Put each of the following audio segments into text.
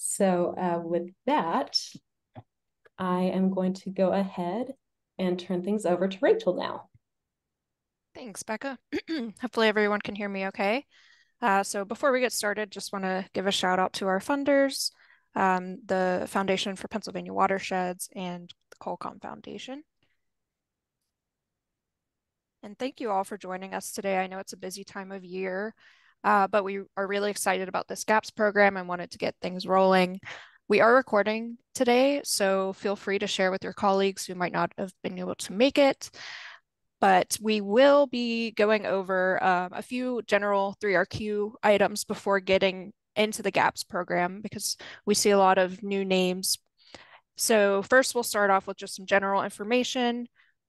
So uh, with that, I am going to go ahead and turn things over to Rachel now. Thanks, Becca. Hopefully everyone can hear me okay. Uh, so before we get started, just want to give a shout out to our funders, um, the Foundation for Pennsylvania Watersheds and the Colcom Foundation. And thank you all for joining us today. I know it's a busy time of year, uh, but we are really excited about this GAPS program and wanted to get things rolling. We are recording today, so feel free to share with your colleagues who might not have been able to make it. But we will be going over um, a few general 3RQ items before getting into the GAPS program because we see a lot of new names. So first we'll start off with just some general information.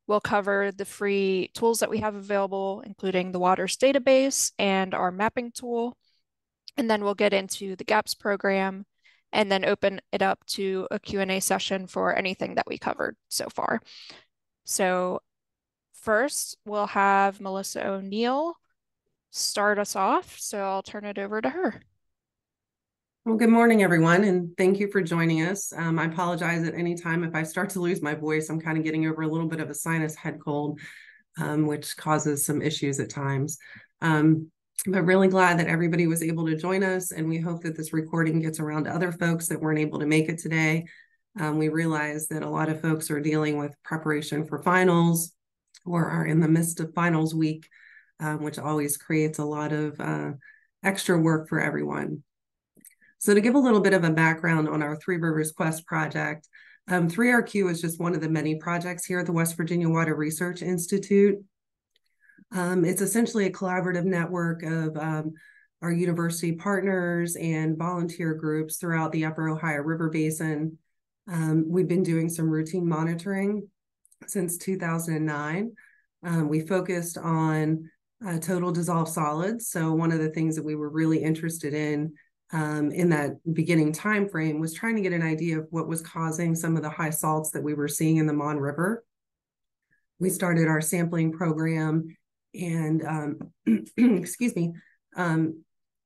We'll cover the free tools that we have available, including the Waters database and our mapping tool. And then we'll get into the GAPS program, and then open it up to a Q&A session for anything that we covered so far. So first, we'll have Melissa O'Neill start us off. So I'll turn it over to her. Well, good morning, everyone, and thank you for joining us. Um, I apologize at any time if I start to lose my voice. I'm kind of getting over a little bit of a sinus head cold, um, which causes some issues at times. Um, but really glad that everybody was able to join us and we hope that this recording gets around to other folks that weren't able to make it today um, we realize that a lot of folks are dealing with preparation for finals or are in the midst of finals week um, which always creates a lot of uh, extra work for everyone so to give a little bit of a background on our three rivers quest project um, 3rq is just one of the many projects here at the west virginia water research institute um, it's essentially a collaborative network of um, our university partners and volunteer groups throughout the Upper Ohio River Basin. Um, we've been doing some routine monitoring since 2009. Um, we focused on uh, total dissolved solids. So one of the things that we were really interested in um, in that beginning time frame was trying to get an idea of what was causing some of the high salts that we were seeing in the Mon River. We started our sampling program and um, excuse me, um,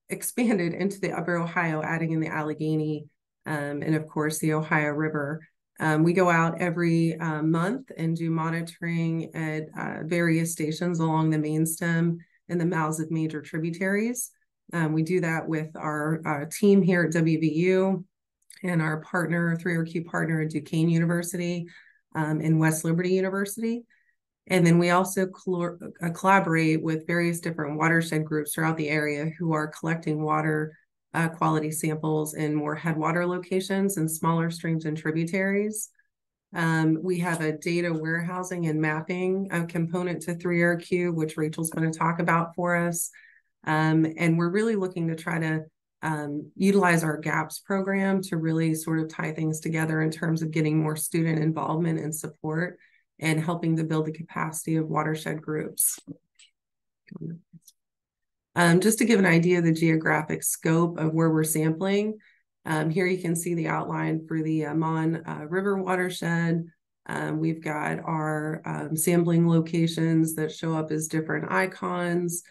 expanded into the upper Ohio, adding in the Allegheny um, and of course the Ohio River. Um, we go out every uh, month and do monitoring at uh, various stations along the main stem and the mouths of major tributaries. Um, we do that with our uh, team here at WVU and our partner, 3RQ partner at Duquesne University um, and West Liberty University. And then we also uh, collaborate with various different watershed groups throughout the area who are collecting water uh, quality samples in more headwater locations and smaller streams and tributaries. Um, we have a data warehousing and mapping uh, component to 3RQ, which Rachel's going to talk about for us. Um, and we're really looking to try to um, utilize our GAPS program to really sort of tie things together in terms of getting more student involvement and support and helping to build the capacity of watershed groups. Um, just to give an idea of the geographic scope of where we're sampling, um, here you can see the outline for the Mon uh, River watershed. Um, we've got our um, sampling locations that show up as different icons.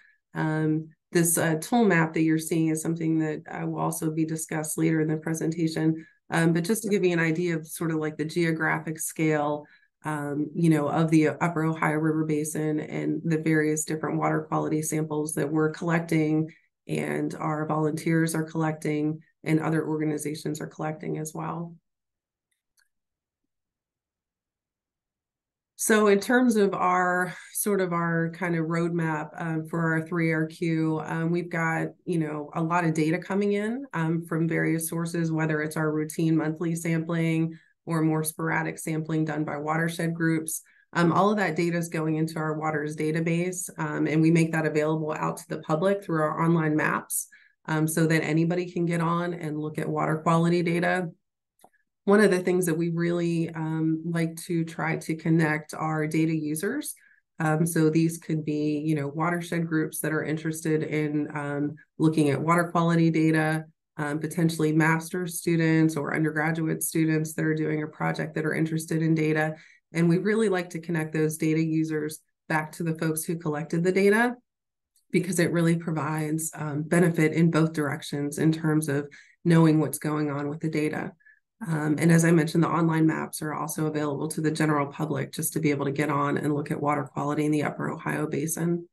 This uh, tool map that you're seeing is something that uh, will also be discussed later in the presentation. Um, but just to give you an idea of sort of like the geographic scale um, you know, of the upper Ohio River Basin and the various different water quality samples that we're collecting and our volunteers are collecting and other organizations are collecting as well. So in terms of our sort of our kind of roadmap um, for our 3RQ, um, we've got, you know, a lot of data coming in um, from various sources, whether it's our routine monthly sampling, or more sporadic sampling done by watershed groups. Um, all of that data is going into our waters database, um, and we make that available out to the public through our online maps um, so that anybody can get on and look at water quality data. One of the things that we really um, like to try to connect our data users. Um, so these could be, you know, watershed groups that are interested in um, looking at water quality data, um, potentially master's students or undergraduate students that are doing a project that are interested in data. And we really like to connect those data users back to the folks who collected the data because it really provides um, benefit in both directions in terms of knowing what's going on with the data. Um, and as I mentioned, the online maps are also available to the general public just to be able to get on and look at water quality in the upper Ohio basin.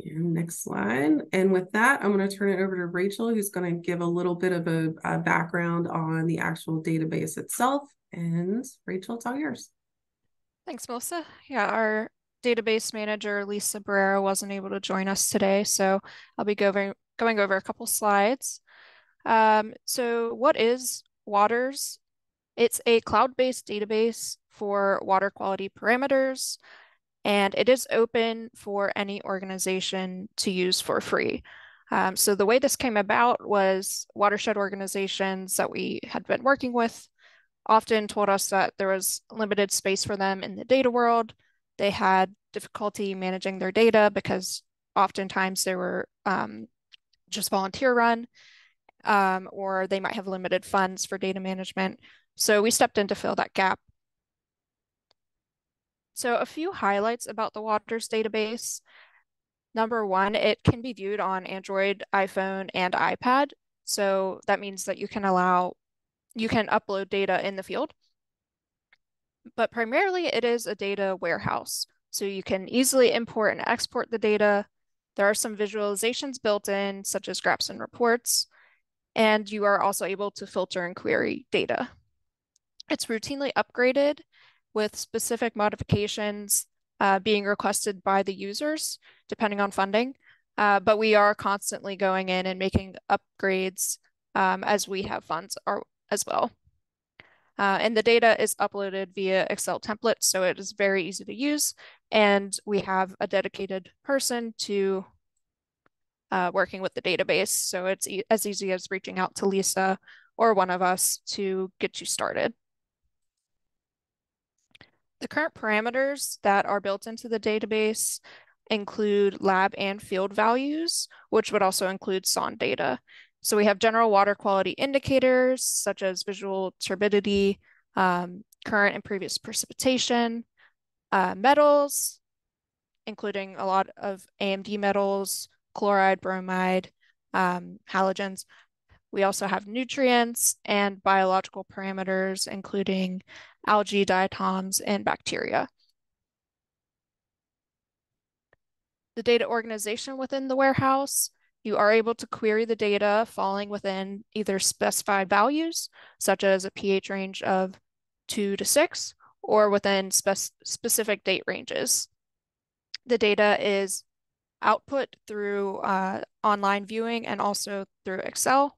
And next slide. And with that, I'm going to turn it over to Rachel, who's going to give a little bit of a, a background on the actual database itself. And Rachel, it's all yours. Thanks, Melissa. Yeah, our database manager, Lisa Barrera, wasn't able to join us today, so I'll be going, going over a couple slides. Um, so what is Waters? It's a cloud-based database for water quality parameters, and it is open for any organization to use for free. Um, so the way this came about was watershed organizations that we had been working with often told us that there was limited space for them in the data world. They had difficulty managing their data because oftentimes they were um, just volunteer run, um, or they might have limited funds for data management. So we stepped in to fill that gap. So a few highlights about the Waters database. Number one, it can be viewed on Android, iPhone, and iPad. So that means that you can allow, you can upload data in the field. But primarily it is a data warehouse. So you can easily import and export the data. There are some visualizations built in, such as graphs and reports, and you are also able to filter and query data. It's routinely upgraded with specific modifications uh, being requested by the users, depending on funding. Uh, but we are constantly going in and making upgrades um, as we have funds are, as well. Uh, and the data is uploaded via Excel templates, so it is very easy to use. And we have a dedicated person to uh, working with the database. So it's e as easy as reaching out to Lisa or one of us to get you started. The current parameters that are built into the database include lab and field values, which would also include sonde data. So we have general water quality indicators such as visual turbidity, um, current and previous precipitation, uh, metals, including a lot of AMD metals, chloride, bromide, um, halogens. We also have nutrients and biological parameters, including algae, diatoms, and bacteria. The data organization within the warehouse you are able to query the data falling within either specified values, such as a pH range of two to six, or within spe specific date ranges. The data is output through uh, online viewing and also through Excel.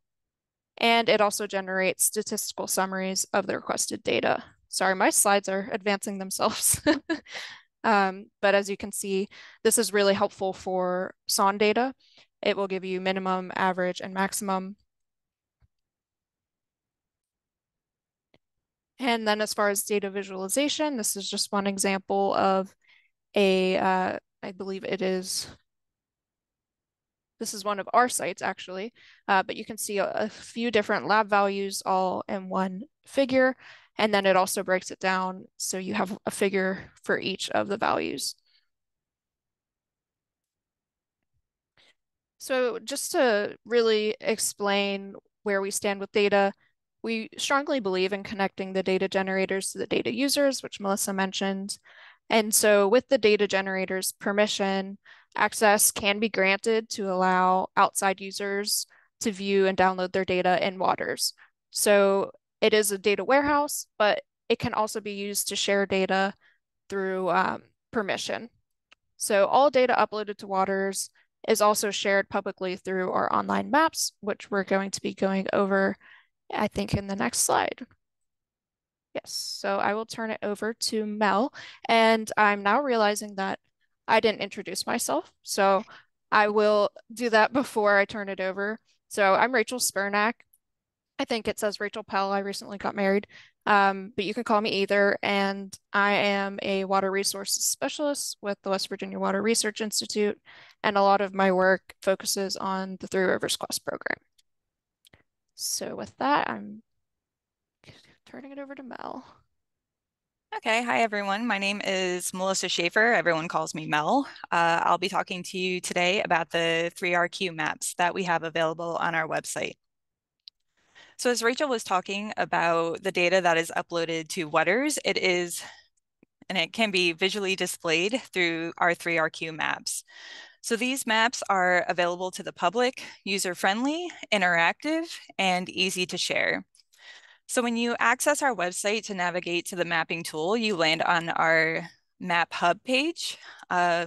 And it also generates statistical summaries of the requested data. Sorry, my slides are advancing themselves. um, but as you can see, this is really helpful for sonde data it will give you minimum, average, and maximum. And then as far as data visualization, this is just one example of a, uh, I believe it is, this is one of our sites actually, uh, but you can see a, a few different lab values all in one figure. And then it also breaks it down so you have a figure for each of the values. So just to really explain where we stand with data, we strongly believe in connecting the data generators to the data users, which Melissa mentioned. And so with the data generators permission, access can be granted to allow outside users to view and download their data in Waters. So it is a data warehouse, but it can also be used to share data through um, permission. So all data uploaded to Waters is also shared publicly through our online maps, which we're going to be going over, I think, in the next slide. Yes, so I will turn it over to Mel. And I'm now realizing that I didn't introduce myself. So I will do that before I turn it over. So I'm Rachel Spurnack. I think it says Rachel Pell. I recently got married, um, but you can call me either. And I am a water resources specialist with the West Virginia Water Research Institute. And a lot of my work focuses on the Three Rivers Quest program. So with that, I'm turning it over to Mel. Okay, hi everyone. My name is Melissa Schaefer. Everyone calls me Mel. Uh, I'll be talking to you today about the 3RQ maps that we have available on our website. So as Rachel was talking about the data that is uploaded to WATERS, it is, and it can be visually displayed through our 3RQ maps. So these maps are available to the public, user-friendly, interactive, and easy to share. So when you access our website to navigate to the mapping tool, you land on our map hub page, uh,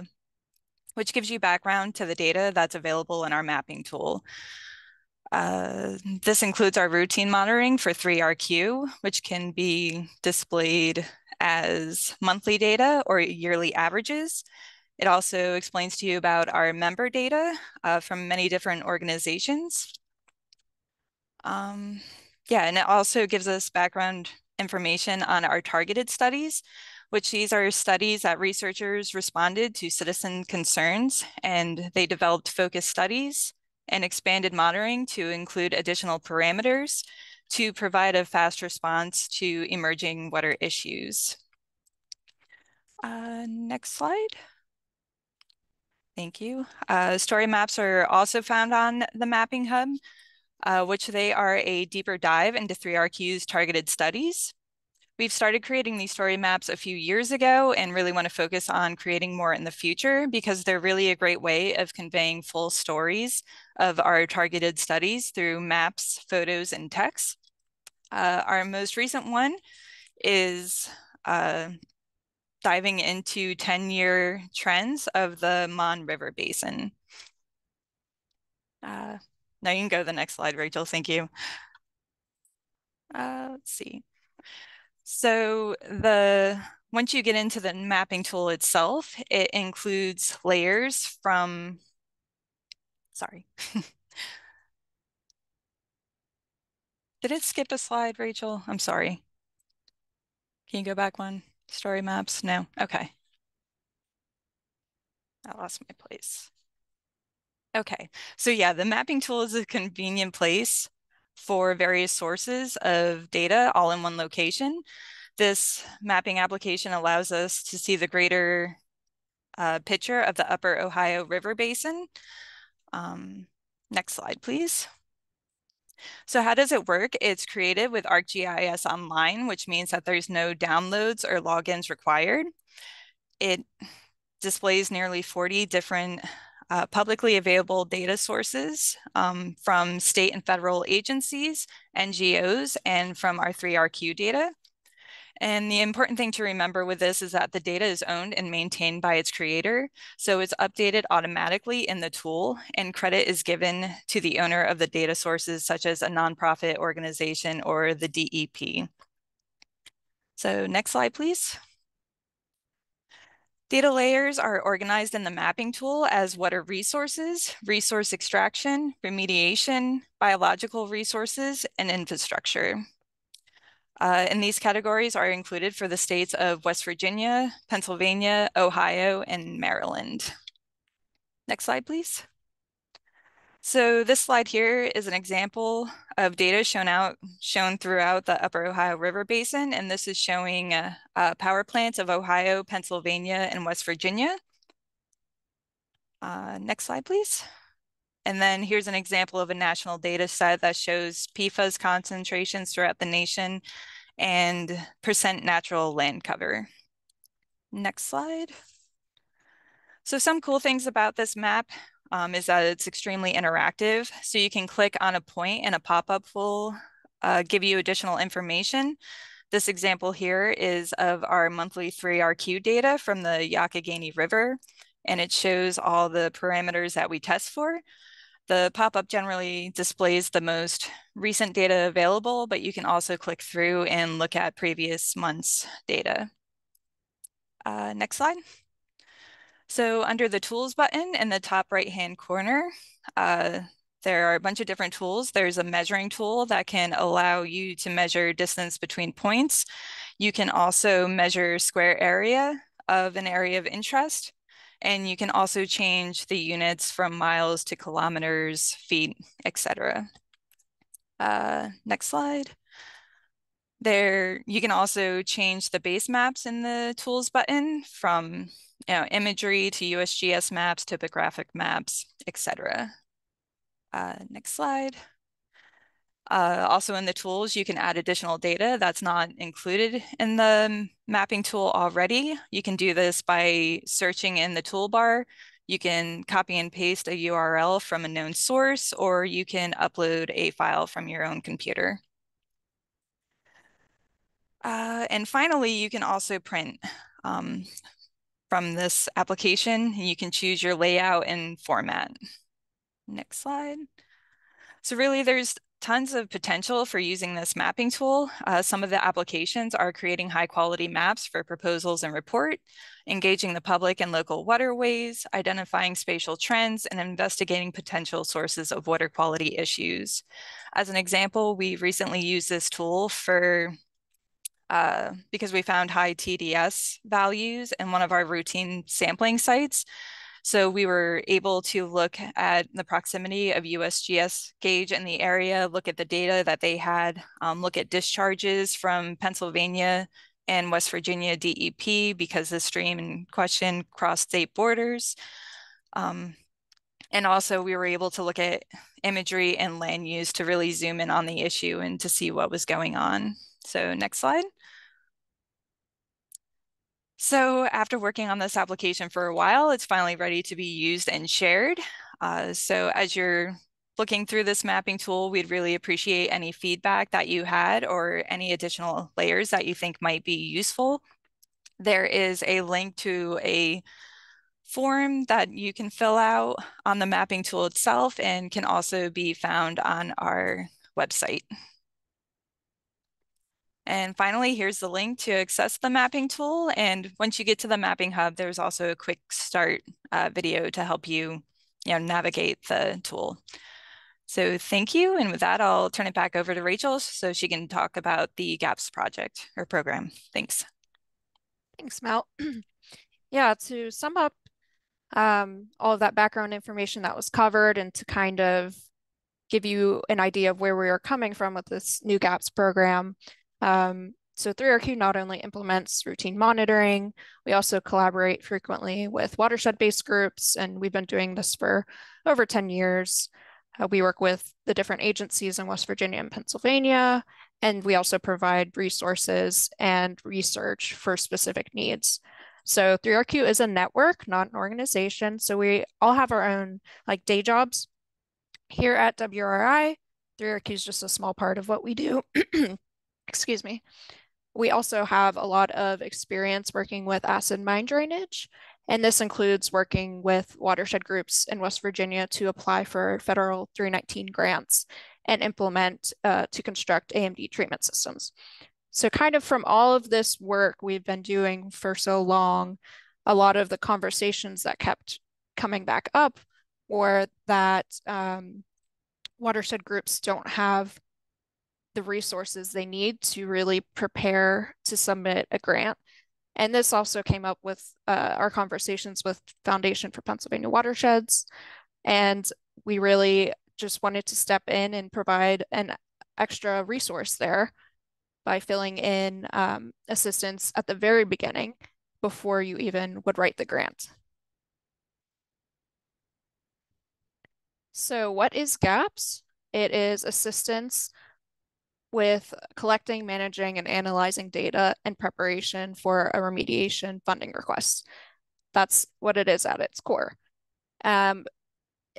which gives you background to the data that's available in our mapping tool. Uh, this includes our routine monitoring for 3RQ, which can be displayed as monthly data or yearly averages. It also explains to you about our member data uh, from many different organizations. Um, yeah, and it also gives us background information on our targeted studies, which these are studies that researchers responded to citizen concerns and they developed focus studies and expanded monitoring to include additional parameters to provide a fast response to emerging water issues. Uh, next slide. Thank you. Uh, story maps are also found on the Mapping Hub, uh, which they are a deeper dive into 3RQ's targeted studies. We've started creating these story maps a few years ago and really want to focus on creating more in the future because they're really a great way of conveying full stories of our targeted studies through maps, photos, and text. Uh, our most recent one is uh, diving into 10-year trends of the Mon River Basin. Uh, now you can go to the next slide, Rachel. Thank you. Uh, let's see. So the once you get into the mapping tool itself, it includes layers from, sorry. Did it skip a slide, Rachel? I'm sorry. Can you go back one? Story maps? No? Okay. I lost my place. Okay, so yeah, the mapping tool is a convenient place for various sources of data all in one location. This mapping application allows us to see the greater uh, picture of the upper Ohio River Basin. Um, next slide, please. So how does it work? It's created with ArcGIS Online, which means that there's no downloads or logins required. It displays nearly 40 different uh, publicly available data sources um, from state and federal agencies, NGOs, and from our 3RQ data. And the important thing to remember with this is that the data is owned and maintained by its creator. So it's updated automatically in the tool and credit is given to the owner of the data sources, such as a nonprofit organization or the DEP. So next slide, please. Data layers are organized in the mapping tool as what are resources, resource extraction, remediation, biological resources, and infrastructure. Uh, and these categories are included for the states of West Virginia, Pennsylvania, Ohio, and Maryland. Next slide, please. So this slide here is an example of data shown out shown throughout the Upper Ohio River Basin, and this is showing uh, uh, power plants of Ohio, Pennsylvania, and West Virginia. Uh, next slide, please. And then here's an example of a national data set that shows PFAS concentrations throughout the nation and percent natural land cover. Next slide. So some cool things about this map um, is that it's extremely interactive. So you can click on a point and a pop-up will uh, give you additional information. This example here is of our monthly 3RQ data from the Youghiogheny River, and it shows all the parameters that we test for. The pop-up generally displays the most recent data available, but you can also click through and look at previous months' data. Uh, next slide. So under the tools button in the top right hand corner, uh, there are a bunch of different tools. There's a measuring tool that can allow you to measure distance between points. You can also measure square area of an area of interest. And you can also change the units from miles to kilometers, feet, etc. Uh, next slide. There, you can also change the base maps in the tools button from you know, imagery to USGS maps, topographic maps, etc. Uh, next slide. Uh, also in the tools, you can add additional data that's not included in the mapping tool already. You can do this by searching in the toolbar. You can copy and paste a URL from a known source, or you can upload a file from your own computer. Uh, and finally, you can also print um, from this application. You can choose your layout and format. Next slide. So really there's tons of potential for using this mapping tool. Uh, some of the applications are creating high quality maps for proposals and report, engaging the public and local waterways, identifying spatial trends, and investigating potential sources of water quality issues. As an example, we recently used this tool for uh, because we found high TDS values in one of our routine sampling sites. So we were able to look at the proximity of USGS gauge in the area, look at the data that they had, um, look at discharges from Pennsylvania and West Virginia DEP because the stream in question crossed state borders. Um, and also we were able to look at imagery and land use to really zoom in on the issue and to see what was going on. So next slide. So after working on this application for a while, it's finally ready to be used and shared. Uh, so as you're looking through this mapping tool, we'd really appreciate any feedback that you had or any additional layers that you think might be useful. There is a link to a form that you can fill out on the mapping tool itself and can also be found on our website. And finally, here's the link to access the mapping tool. And once you get to the mapping hub, there's also a quick start uh, video to help you, you know, navigate the tool. So thank you. And with that, I'll turn it back over to Rachel so she can talk about the GAPS project or program. Thanks. Thanks, Mel. yeah, to sum up um, all of that background information that was covered and to kind of give you an idea of where we are coming from with this new GAPS program, um, so 3RQ not only implements routine monitoring, we also collaborate frequently with watershed-based groups, and we've been doing this for over 10 years. Uh, we work with the different agencies in West Virginia and Pennsylvania, and we also provide resources and research for specific needs. So 3RQ is a network, not an organization. So we all have our own like day jobs here at WRI. 3RQ is just a small part of what we do. excuse me. We also have a lot of experience working with acid mine drainage, and this includes working with watershed groups in West Virginia to apply for federal 319 grants and implement uh, to construct AMD treatment systems. So kind of from all of this work we've been doing for so long, a lot of the conversations that kept coming back up were that um, watershed groups don't have the resources they need to really prepare to submit a grant. And this also came up with uh, our conversations with Foundation for Pennsylvania Watersheds. And we really just wanted to step in and provide an extra resource there by filling in um, assistance at the very beginning before you even would write the grant. So what is GAPS? It is assistance with collecting, managing, and analyzing data in preparation for a remediation funding request. That's what it is at its core. Um,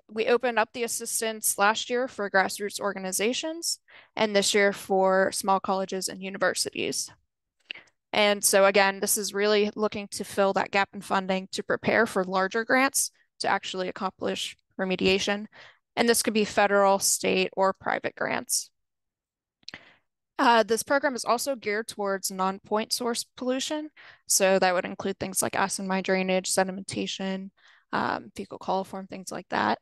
we opened up the assistance last year for grassroots organizations and this year for small colleges and universities. And so again, this is really looking to fill that gap in funding to prepare for larger grants to actually accomplish remediation. And this could be federal, state, or private grants. Uh, this program is also geared towards non-point source pollution. So that would include things like acid mine drainage, sedimentation, um, fecal coliform, things like that.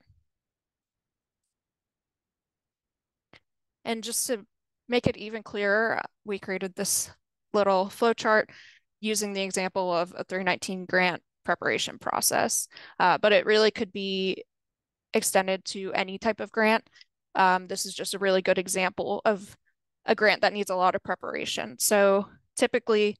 And just to make it even clearer, we created this little flowchart using the example of a 319 grant preparation process, uh, but it really could be extended to any type of grant. Um, this is just a really good example of a grant that needs a lot of preparation. So typically,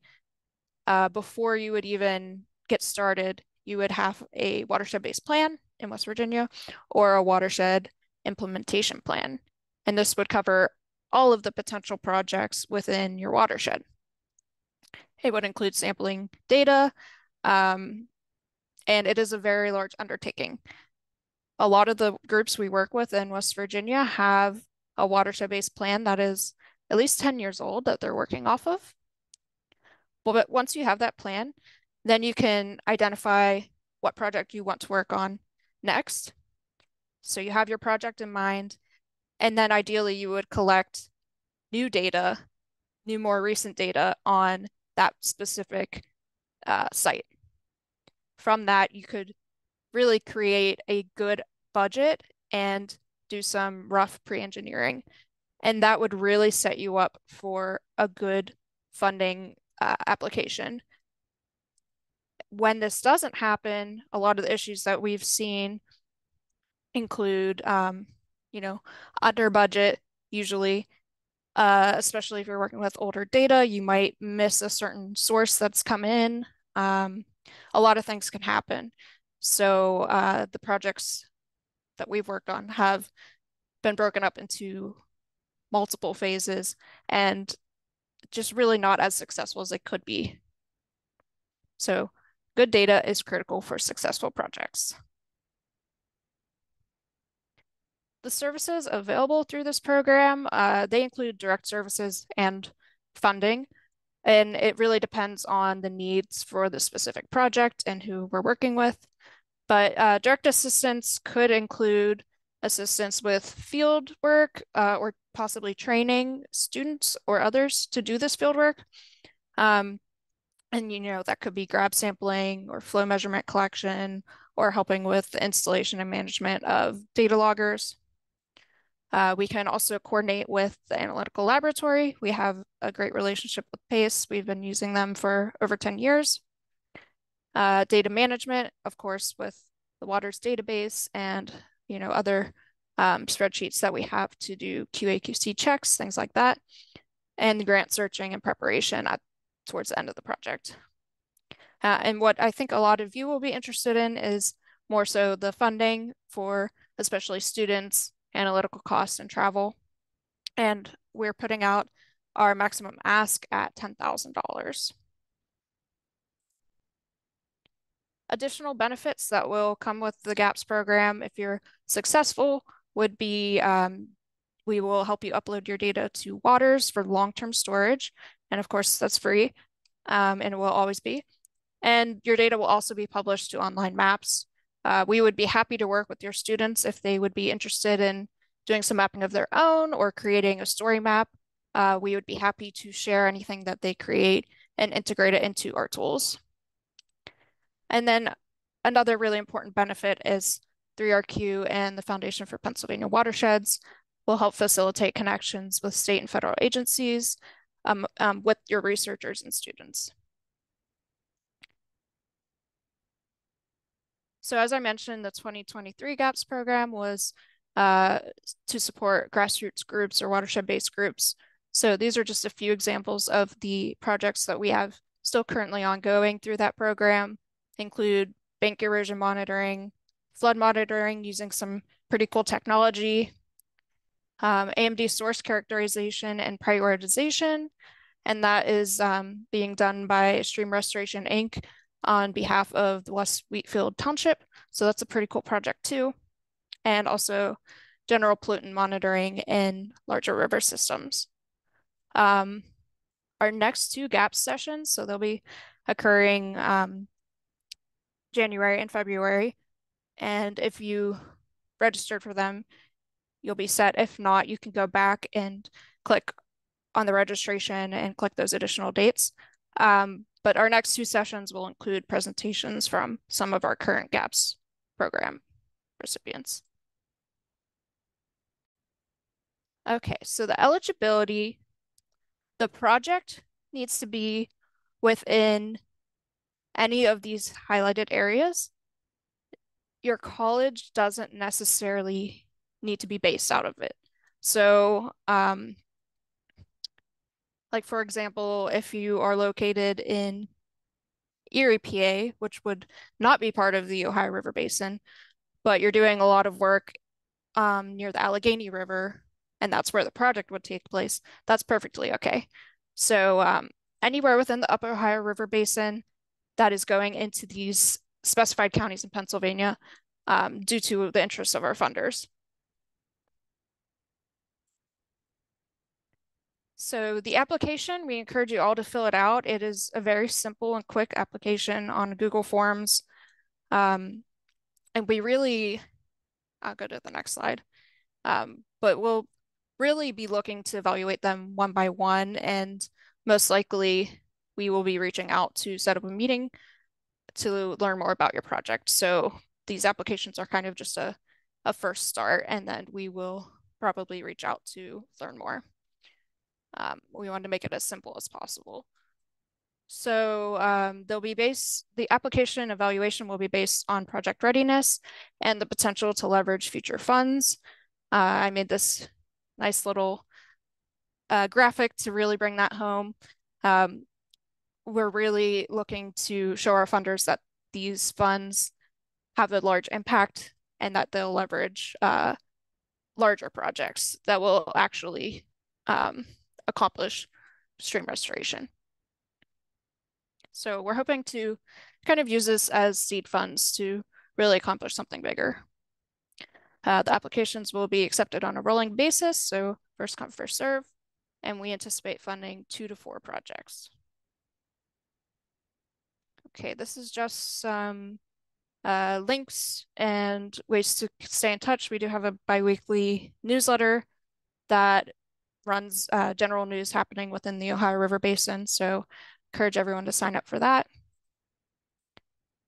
uh, before you would even get started, you would have a watershed-based plan in West Virginia or a watershed implementation plan. And this would cover all of the potential projects within your watershed. It would include sampling data, um, and it is a very large undertaking. A lot of the groups we work with in West Virginia have a watershed-based plan that is at least 10 years old that they're working off of. Well, but once you have that plan, then you can identify what project you want to work on next. So you have your project in mind, and then ideally you would collect new data, new more recent data on that specific uh, site. From that, you could really create a good budget and do some rough pre-engineering. And that would really set you up for a good funding uh, application. When this doesn't happen, a lot of the issues that we've seen include, um, you know, under budget usually, uh, especially if you're working with older data, you might miss a certain source that's come in. Um, a lot of things can happen. So uh, the projects that we've worked on have been broken up into multiple phases and just really not as successful as it could be. So good data is critical for successful projects. The services available through this program, uh, they include direct services and funding. And it really depends on the needs for the specific project and who we're working with. But uh, direct assistance could include assistance with field work uh, or possibly training students or others to do this field work. Um, and you know that could be grab sampling or flow measurement collection or helping with the installation and management of data loggers. Uh, we can also coordinate with the analytical laboratory. We have a great relationship with PACE. We've been using them for over 10 years. Uh, data management, of course, with the WATERS database and you know other um, spreadsheets that we have to do QA/QC checks, things like that, and grant searching and preparation at, towards the end of the project. Uh, and what I think a lot of you will be interested in is more so the funding for especially students analytical costs and travel. And we're putting out our maximum ask at $10,000. Additional benefits that will come with the GAPS program if you're successful would be um, we will help you upload your data to Waters for long-term storage. And of course, that's free um, and it will always be. And your data will also be published to online maps uh, we would be happy to work with your students if they would be interested in doing some mapping of their own or creating a story map. Uh, we would be happy to share anything that they create and integrate it into our tools. And then another really important benefit is 3RQ and the Foundation for Pennsylvania Watersheds will help facilitate connections with state and federal agencies um, um, with your researchers and students. So as I mentioned, the 2023 GAPS program was uh, to support grassroots groups or watershed-based groups. So these are just a few examples of the projects that we have still currently ongoing through that program, include bank erosion monitoring, flood monitoring using some pretty cool technology, um, AMD source characterization and prioritization, and that is um, being done by Stream Restoration Inc on behalf of the West Wheatfield Township. So that's a pretty cool project too. And also general pollutant monitoring in larger river systems. Um, our next two GAP sessions, so they'll be occurring um, January and February. And if you registered for them, you'll be set. If not, you can go back and click on the registration and click those additional dates. Um, but our next two sessions will include presentations from some of our current GAPS program recipients. Okay, so the eligibility, the project needs to be within any of these highlighted areas. Your college doesn't necessarily need to be based out of it. So um, Like, for example, if you are located in Erie, PA, which would not be part of the Ohio River Basin, but you're doing a lot of work um, near the Allegheny River, and that's where the project would take place, that's perfectly okay. So um, anywhere within the Upper Ohio River Basin that is going into these specified counties in Pennsylvania um, due to the interests of our funders. So the application, we encourage you all to fill it out. It is a very simple and quick application on Google Forms. Um, and we really, I'll go to the next slide. Um, but we'll really be looking to evaluate them one by one. And most likely we will be reaching out to set up a meeting to learn more about your project. So these applications are kind of just a, a first start, and then we will probably reach out to learn more. Um, we want to make it as simple as possible. So um, they'll be based, the application evaluation will be based on project readiness and the potential to leverage future funds. Uh, I made this nice little uh, graphic to really bring that home. Um, we're really looking to show our funders that these funds have a large impact and that they'll leverage uh, larger projects that will actually um, accomplish stream restoration. So we're hoping to kind of use this as seed funds to really accomplish something bigger. Uh, the applications will be accepted on a rolling basis, so first come, first serve, and we anticipate funding two to four projects. Okay, this is just some uh, links and ways to stay in touch. We do have a biweekly newsletter that runs uh, general news happening within the Ohio River Basin. So encourage everyone to sign up for that.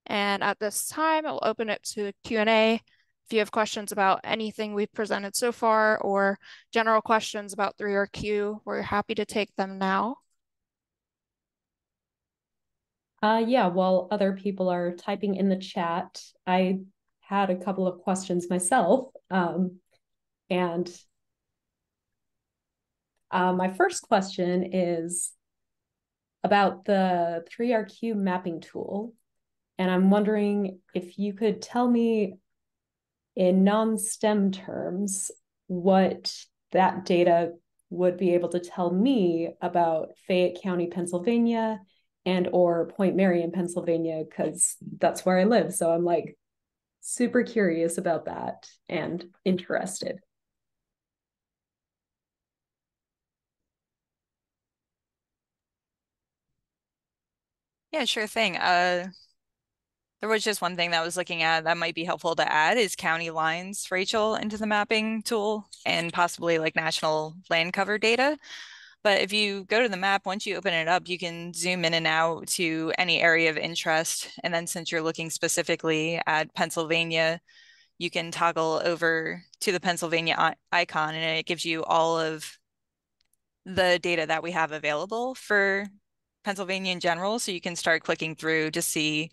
And at this time, I'll open it to Q&A. If you have questions about anything we've presented so far or general questions about 3RQ, we're happy to take them now. Uh, yeah, while other people are typing in the chat, I had a couple of questions myself. Um, and uh, my first question is about the 3RQ mapping tool. And I'm wondering if you could tell me in non-STEM terms what that data would be able to tell me about Fayette County, Pennsylvania, and or Point Marion, Pennsylvania, because that's where I live. So I'm like super curious about that and interested. Yeah, sure thing. Uh, there was just one thing that I was looking at that might be helpful to add is county lines, Rachel, into the mapping tool and possibly like national land cover data. But if you go to the map, once you open it up, you can zoom in and out to any area of interest. And then since you're looking specifically at Pennsylvania, you can toggle over to the Pennsylvania icon and it gives you all of the data that we have available for Pennsylvania in general. So you can start clicking through to see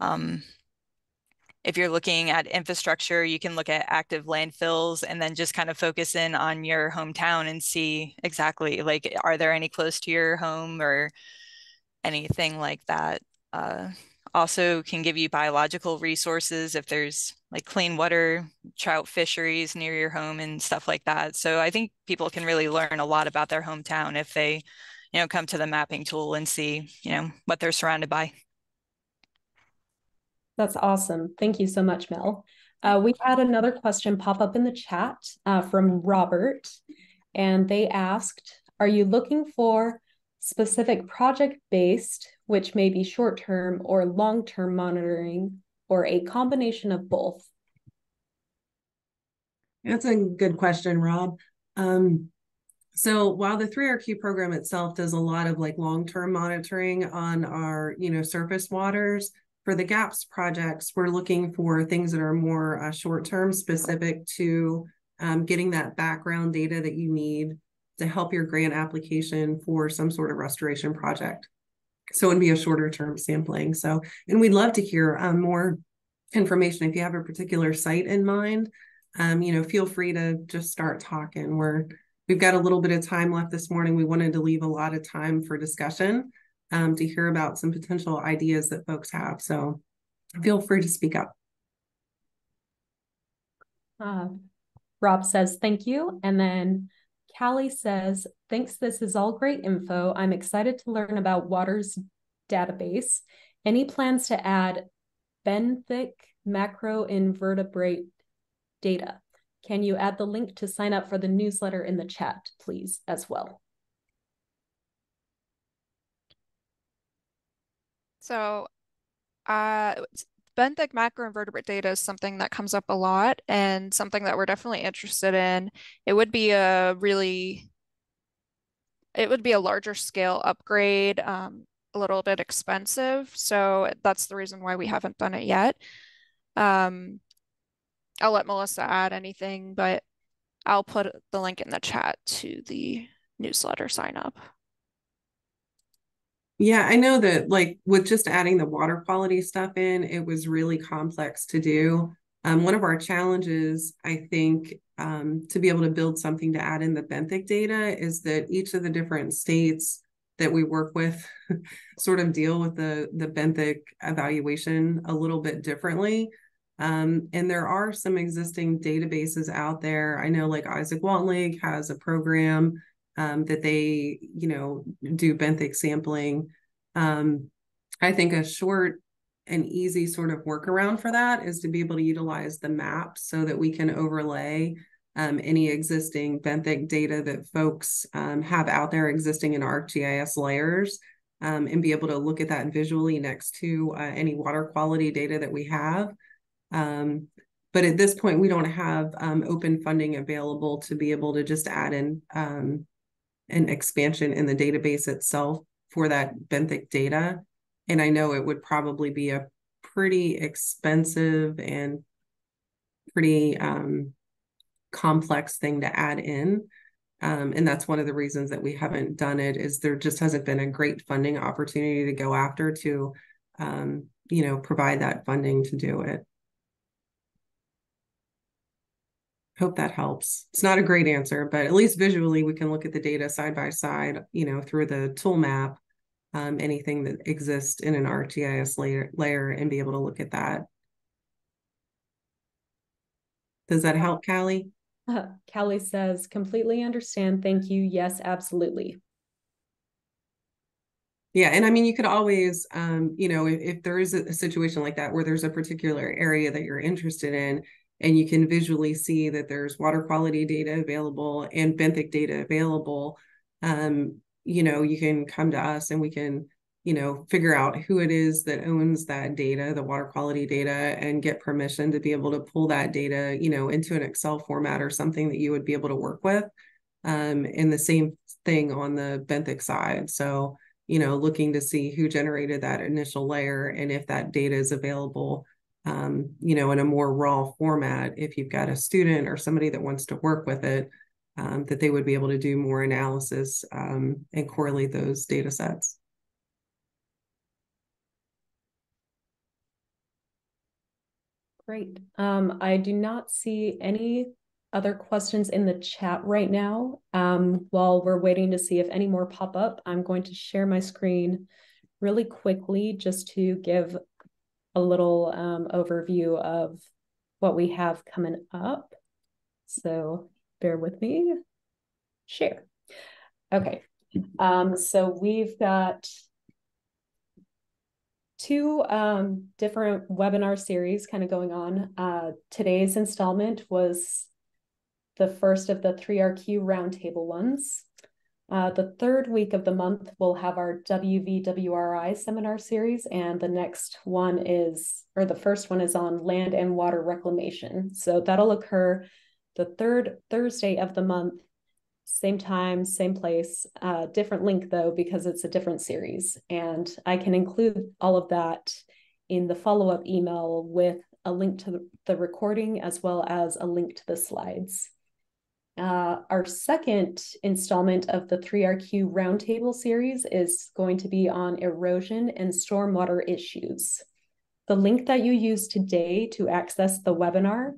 um, if you're looking at infrastructure, you can look at active landfills and then just kind of focus in on your hometown and see exactly like, are there any close to your home or anything like that? Uh, also can give you biological resources if there's like clean water, trout fisheries near your home and stuff like that. So I think people can really learn a lot about their hometown if they you know, come to the mapping tool and see, you know, what they're surrounded by. That's awesome. Thank you so much, Mel. Uh, we had another question pop up in the chat uh, from Robert, and they asked, are you looking for specific project-based, which may be short-term or long-term monitoring, or a combination of both? That's a good question, Rob. Um, so while the 3RQ program itself does a lot of like long-term monitoring on our, you know, surface waters, for the GAPS projects, we're looking for things that are more uh, short-term specific to um, getting that background data that you need to help your grant application for some sort of restoration project. So it'd be a shorter term sampling. So, and we'd love to hear um, more information. If you have a particular site in mind, um, you know, feel free to just start talking. We're we've got a little bit of time left this morning. We wanted to leave a lot of time for discussion um, to hear about some potential ideas that folks have. So feel free to speak up. Uh, Rob says, thank you. And then Callie says, thanks, this is all great info. I'm excited to learn about Waters database. Any plans to add benthic macroinvertebrate data? Can you add the link to sign up for the newsletter in the chat, please, as well? So uh, benthic macroinvertebrate data is something that comes up a lot and something that we're definitely interested in. It would be a really, it would be a larger scale upgrade, um, a little bit expensive. So that's the reason why we haven't done it yet. Um, I'll let Melissa add anything, but I'll put the link in the chat to the newsletter sign up. Yeah, I know that like with just adding the water quality stuff in, it was really complex to do. Um, one of our challenges, I think, um, to be able to build something to add in the benthic data is that each of the different states that we work with sort of deal with the the benthic evaluation a little bit differently. Um, and there are some existing databases out there. I know like Izaak Walton League has a program um, that they, you know, do benthic sampling. Um, I think a short and easy sort of workaround for that is to be able to utilize the map so that we can overlay um, any existing benthic data that folks um, have out there existing in ArcGIS layers um, and be able to look at that visually next to uh, any water quality data that we have. Um, but at this point, we don't have um, open funding available to be able to just add in um, an expansion in the database itself for that benthic data. And I know it would probably be a pretty expensive and pretty um, complex thing to add in. Um, and that's one of the reasons that we haven't done it is there just hasn't been a great funding opportunity to go after to, um, you know, provide that funding to do it. Hope that helps. It's not a great answer, but at least visually we can look at the data side by side, you know, through the tool map, um, anything that exists in an ArcGIS layer, layer and be able to look at that. Does that help, Callie? Uh, Callie says, completely understand. Thank you. Yes, absolutely. Yeah, and I mean, you could always, um, you know, if, if there is a, a situation like that where there's a particular area that you're interested in, and you can visually see that there's water quality data available and benthic data available um, you know you can come to us and we can you know figure out who it is that owns that data the water quality data and get permission to be able to pull that data you know into an excel format or something that you would be able to work with um, and the same thing on the benthic side. So you know looking to see who generated that initial layer and if that data is available um, you know, in a more raw format, if you've got a student or somebody that wants to work with it, um, that they would be able to do more analysis um, and correlate those data sets. Great. Um, I do not see any other questions in the chat right now. Um, while we're waiting to see if any more pop up, I'm going to share my screen really quickly just to give a little um, overview of what we have coming up. So bear with me. Share. Okay. Um, so we've got two um, different webinar series kind of going on. Uh, today's installment was the first of the 3RQ roundtable ones. Uh, the third week of the month, we'll have our WVWRI seminar series, and the next one is, or the first one is on land and water reclamation. So that'll occur the third Thursday of the month, same time, same place, uh, different link though, because it's a different series. And I can include all of that in the follow up email with a link to the recording as well as a link to the slides. Uh, our second installment of the 3RQ Roundtable series is going to be on erosion and stormwater issues. The link that you use today to access the webinar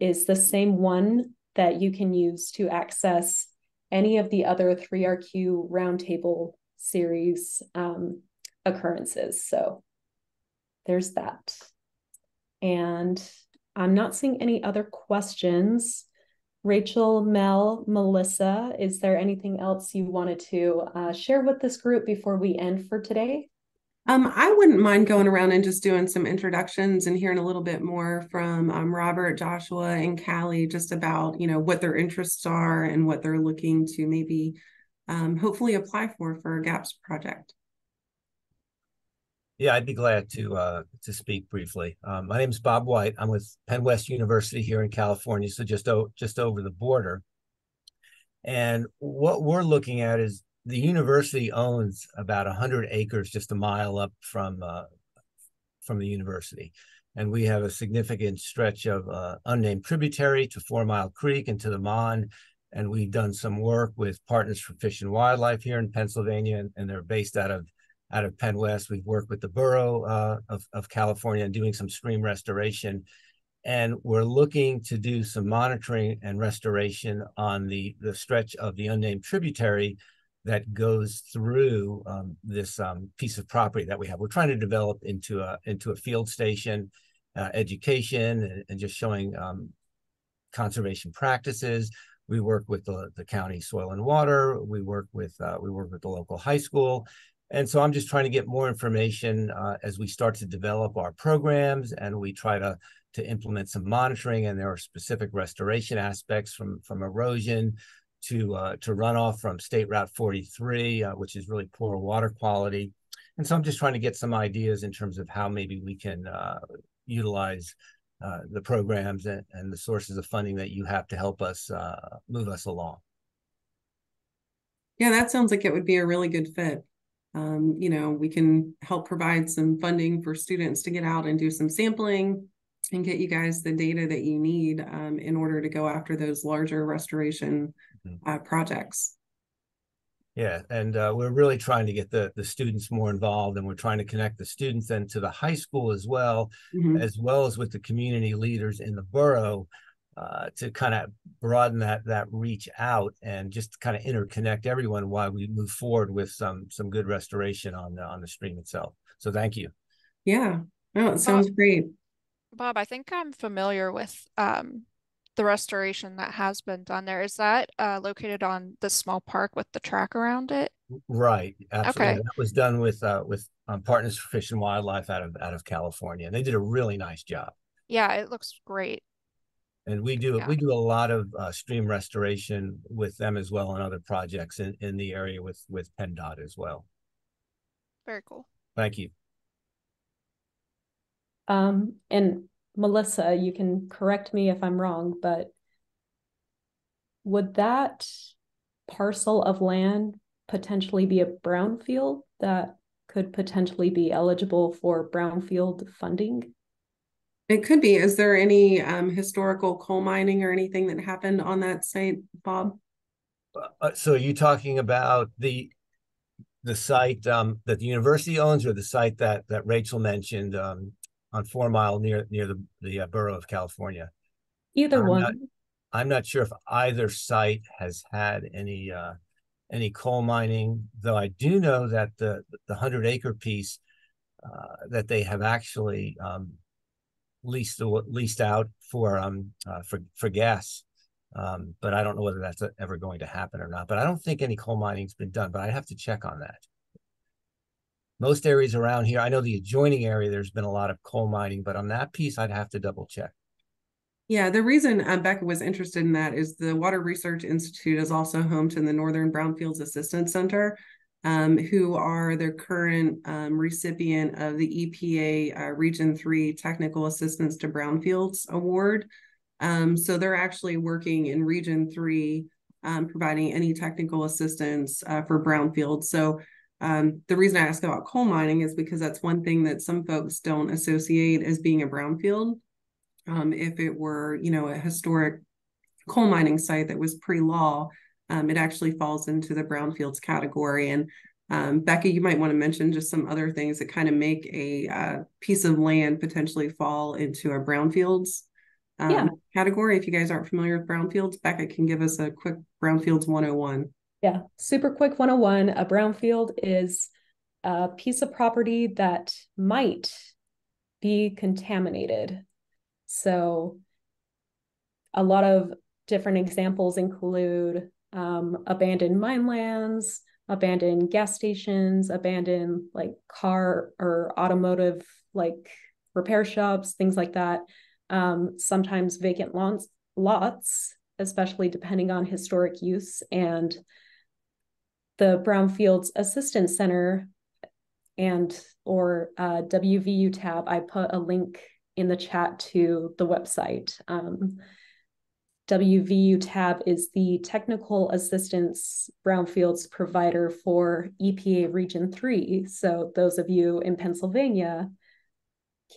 is the same one that you can use to access any of the other 3RQ roundtable series um, occurrences. So there's that. And I'm not seeing any other questions. Rachel, Mel, Melissa, is there anything else you wanted to uh, share with this group before we end for today? Um, I wouldn't mind going around and just doing some introductions and hearing a little bit more from um, Robert, Joshua, and Callie just about you know what their interests are and what they're looking to maybe um, hopefully apply for for a GAPS project. Yeah, I'd be glad to uh, to speak briefly. Um, my name is Bob White. I'm with Penn West University here in California, so just o- just over the border. And what we're looking at is the university owns about 100 acres just a mile up from uh, from the university and we have a significant stretch of uh, unnamed tributary to four mile creek and to the mon and we've done some work with partners for fish and wildlife here in pennsylvania and, and they're based out of out of penn west we've worked with the borough uh, of, of california and doing some stream restoration and we're looking to do some monitoring and restoration on the the stretch of the unnamed tributary that goes through um, this um, piece of property that we have. We're trying to develop into a into a field station, uh, education, and, and, just showing um, conservation practices. We work with the, the county soil and water. We work with uh, we work with the local high school, and so I'm just trying to get more information uh, as we start to develop our programs, and we try to to implement some monitoring. And there are specific restoration aspects from from erosion to uh, to runoff from State Route 43, uh, which is really poor water quality. And so I'm just trying to get some ideas in terms of how maybe we can uh, utilize uh, the programs and, and, the sources of funding that you have to help us uh, move us along. Yeah, that sounds like it would be a really good fit. Um, you know, we can help provide some funding for students to get out and do some sampling and get you guys the data that you need um, in order to go after those larger restoration mm-hmm. uh, projects. Yeah, and uh, we're really trying to get the the students more involved, and we're trying to connect the students and to the high school as well, mm-hmm. as well as with the community leaders in the borough, uh, to kind of broaden that that reach out and just kind of interconnect everyone while we move forward with some some good restoration on the on the stream itself. So thank you. Yeah, Oh, it sounds Bob, great. Bob, I think I'm familiar with um, the restoration that has been done there. Is that uh, located on the small park with the track around it? Right. Absolutely. Okay. That was done with uh, with um, Partners for Fish and Wildlife out of out of California. And they did a really nice job. Yeah, it looks great. And we do yeah. we do a lot of uh, stream restoration with them as well and other projects in, in the area with with PennDOT as well. Very cool. Thank you. Um, and Melissa, you can correct me if I'm wrong, but would that parcel of land potentially be a brownfield that could potentially be eligible for brownfield funding? It could be. Is there any um, historical coal mining or anything that happened on that site, Bob? Uh, so are you talking about the the site um, that the university owns, or the site that that Rachel mentioned um, on Four Mile near near the the uh, borough of California. Either I'm one. Not, I'm not sure if either site has had any uh, any coal mining, though I do know that the the hundred acre piece uh, that they have actually um, leased leased out for um uh, for for gas. Um, but I don't know whether that's ever going to happen or not. But I don't think any coal mining's been done. But I have to check on that most areas around here, I know the adjoining area, there's been a lot of coal mining, but on that piece, I'd have to double check. Yeah, the reason uh, Becca was interested in that is the Water Research Institute is also home to the Northern Brownfields Assistance Center, um, who are the current um, recipient of the EPA uh, Region 3 Technical Assistance to Brownfields Award. Um, so they're actually working in Region 3, um, providing any technical assistance uh, for brownfields. So um, the reason I ask about coal mining is because that's one thing that some folks don't associate as being a brownfield. Um, if it were, you know, a historic coal mining site that was pre-law, um, it actually falls into the brownfields category. And um, Becca, you might want to mention just some other things that kind of make a uh, piece of land potentially fall into a brownfields um, Yeah. category. If you guys aren't familiar with brownfields, Becca can give us a quick brownfields 101. Yeah, super quick 101. A brownfield is a piece of property that might be contaminated. So, a lot of different examples include um, abandoned mine lands, abandoned gas stations, abandoned like car or automotive like repair shops, things like that. Um, sometimes vacant lots, lots, especially depending on historic use and the Brownfields Assistance Center and or uh, WVU TAB. I put a link in the chat to the website. Um, WVU TAB is the technical assistance brownfields provider for EPA Region 3. So, those of you in Pennsylvania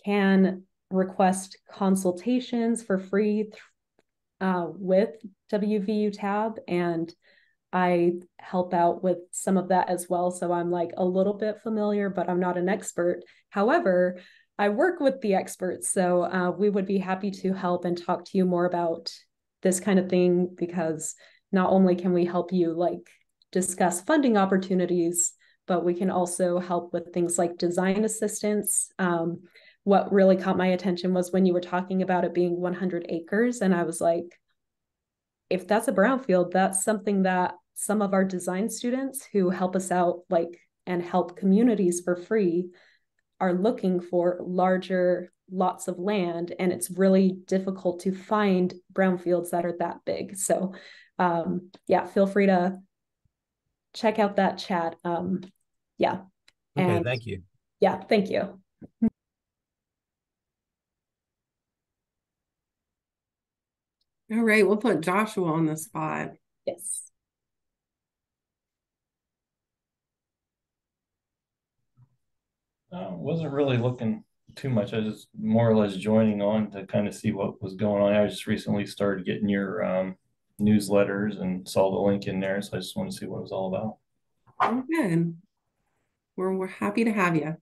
can request consultations for free uh, with WVU TAB. And I help out with some of that as well. So, I'm like a little bit familiar, but I'm not an expert. However, I work with the experts. So, uh, we would be happy to help and talk to you more about this kind of thing because not only can we help you like discuss funding opportunities, but we can also help with things like design assistance. Um, what really caught my attention was when you were talking about it being 100 acres, and I was like, if that's a brownfield, that's something that some of our design students who help us out, like, and help communities for free, are looking for larger lots of land and it's really difficult to find brownfields that are that big. So um, yeah feel free to check out that chat. Um, yeah. Okay, and thank you. yeah thank you. All right, we'll put Joshua on the spot. yes. Uh, wasn't really looking too much. I was just more or less joining on to kind of see what was going on. I just recently started getting your um, newsletters and saw the link in there, so I just want to see what it was all about. Oh, Good. We're, we're happy to have you.